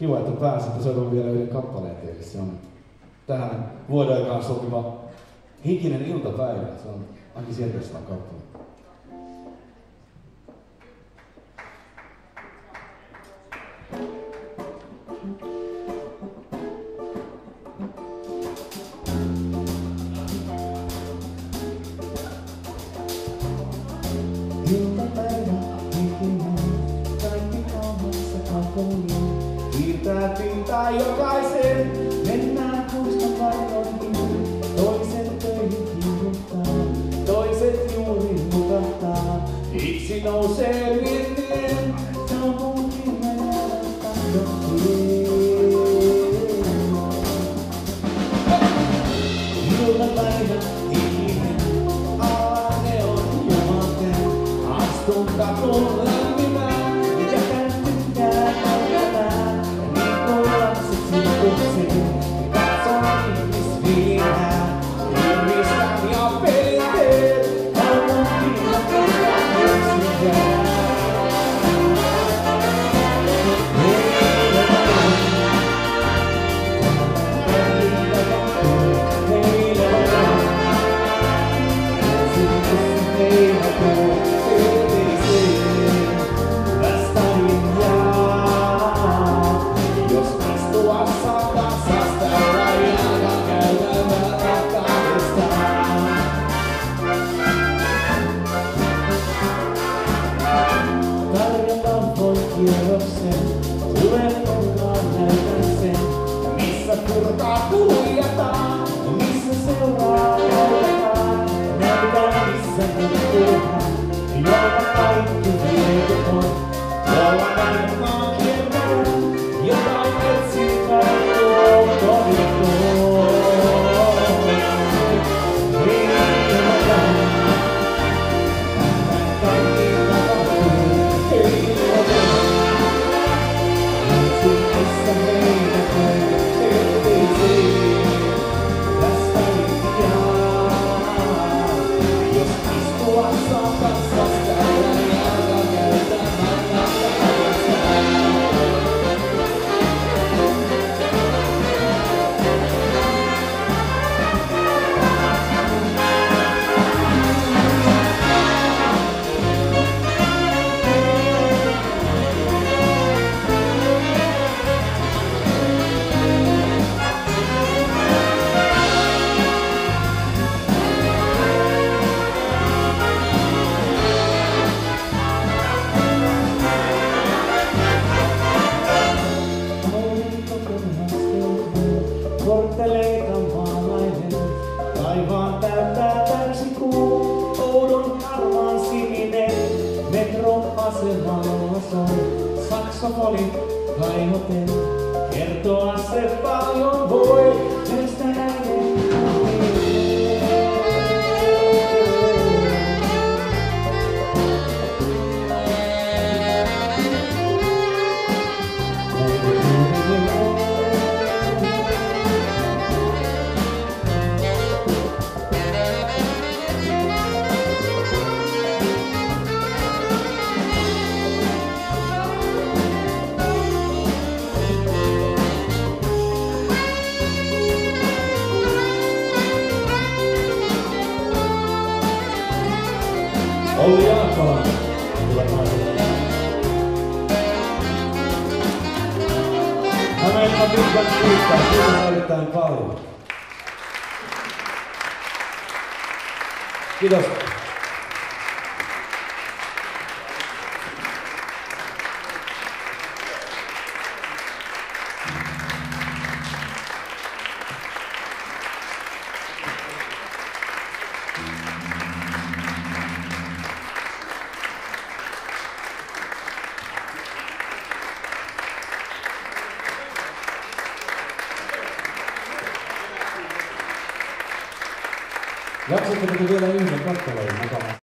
kiva, että pääsitte soittamaan vielä yhden kappaleen teille. Se on tähän vuoden aikaan sopiva hikinen iltapäivä. Se on Anki Sierpeslan kappale. Kortteleita maalainen, taivaan täyttää täysi kuu, oudon harmaan sininen, metron asemalla soi, saksofoni kaihoten, kertoa se paljon voi, meistä näiden Jaakkola. Hyvät naiset. Hämeenlinna pitkän kiittää. Kiitos erittäin paljon. Kiitos. 約束事ではいいんじゃなかったいよ、また。